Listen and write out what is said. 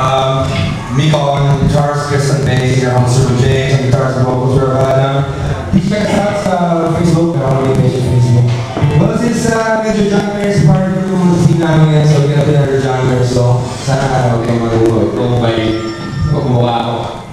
Um, Miko on guitars, Chris on bass, your host Ruben James on guitars and vocals, Ravana. Please check us out Facebook, our main on, Facebook. Well, since uh, medyo genres part yung scene namin yan, so we have another genre, so sana okay mag-uwi. Kung may magmukha ako.